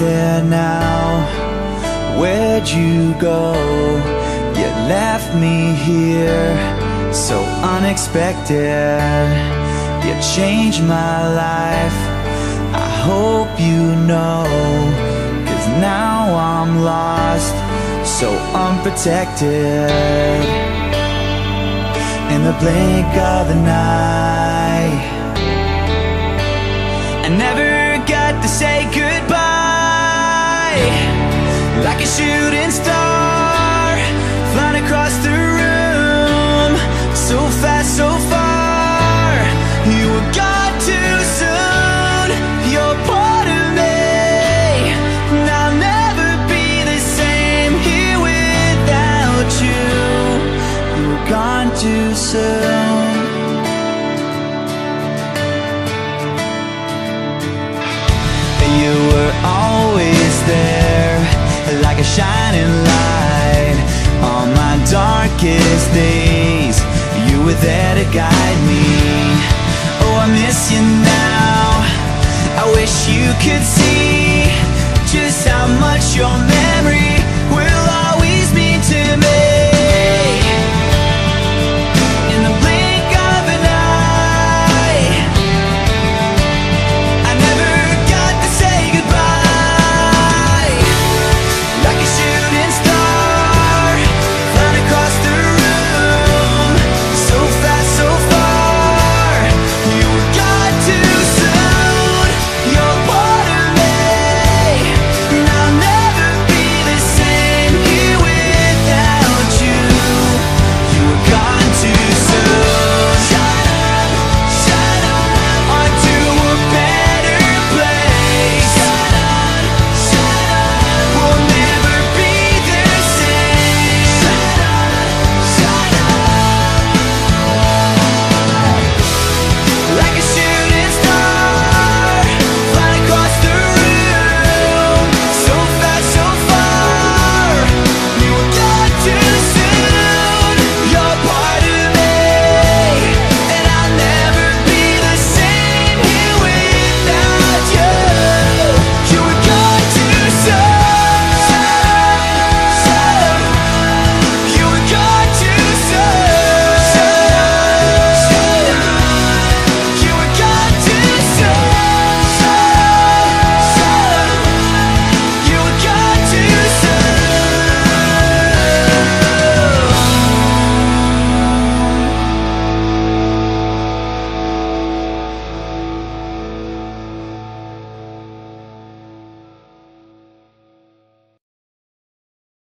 now? Where'd you go? You left me here so unexpected. You changed my life. I hope you know. Cause now I'm lost, so unprotected. In the blink of an eye, Like a shooting star, flying across the room, so fast, so far. You were gone too soon. You're part of me, and I'll never be the same here without you. You were gone too soon. Darkest days, you were there to guide me. Oh, I miss you now. I wish you could see just how much your memory